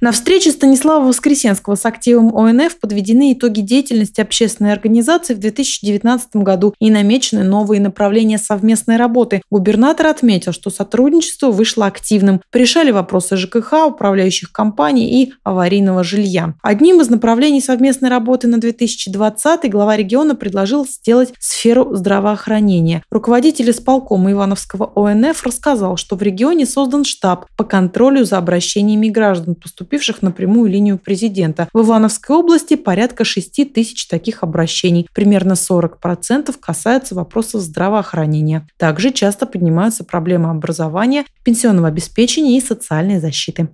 На встрече Станислава Воскресенского с активом ОНФ подведены итоги деятельности общественной организации в 2019 году и намечены новые направления совместной работы. Губернатор отметил, что сотрудничество вышло активным. Решали вопросы ЖКХ, управляющих компаний и аварийного жилья. Одним из направлений совместной работы на 2020 глава региона предложил сделать сферу здравоохранения. Руководитель исполкома Ивановского ОНФ рассказал, что в регионе создан штаб по контролю за обращениями граждан, поступивших на прямую линию президента. В Ивановской области порядка 6 тысяч таких обращений. Примерно 40% касаются вопросов здравоохранения. Также часто поднимаются проблемы образования, пенсионного обеспечения и социальной защиты.